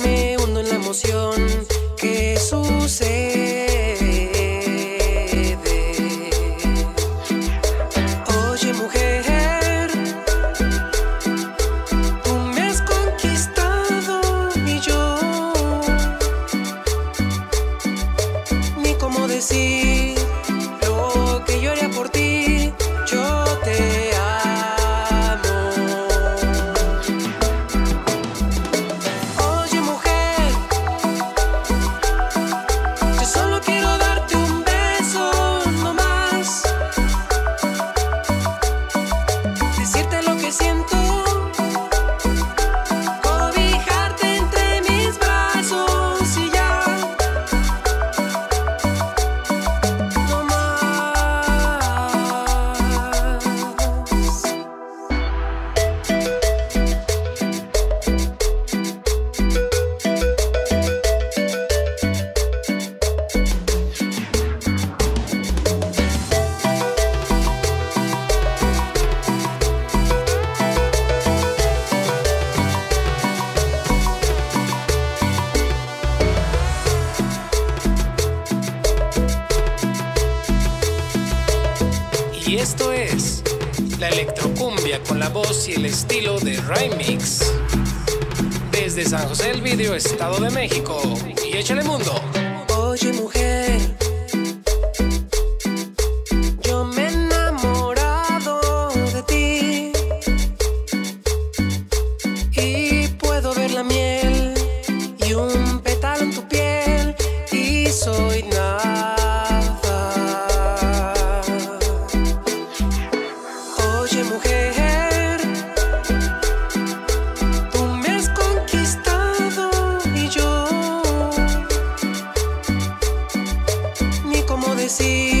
me hundo en la emoción que sucede. Oye mujer, tú me has conquistado y yo ni cómo decir lo que yo por ti. Esto es la electrocumbia con la voz y el estilo de Remix. Desde San José del Video, Estado de México. Y échale mundo. Oye mujer, yo me he enamorado de ti y puedo ver la miel y un pétalo en tu piel y soy nada. Ni